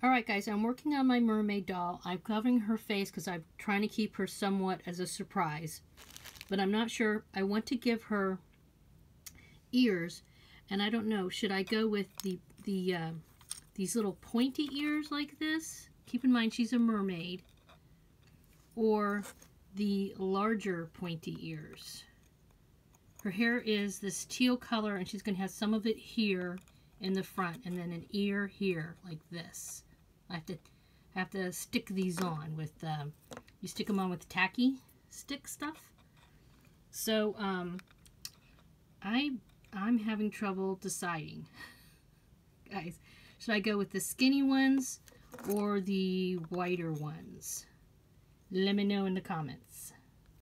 Alright guys, I'm working on my mermaid doll. I'm covering her face because I'm trying to keep her somewhat as a surprise. But I'm not sure. I want to give her ears. And I don't know, should I go with the, the uh, these little pointy ears like this? Keep in mind she's a mermaid. Or the larger pointy ears. Her hair is this teal color and she's going to have some of it here in the front and then an ear here like this. I have to have to stick these on with, um, you stick them on with tacky stick stuff. So, um, I, I'm having trouble deciding. Guys, should I go with the skinny ones or the whiter ones? Let me know in the comments.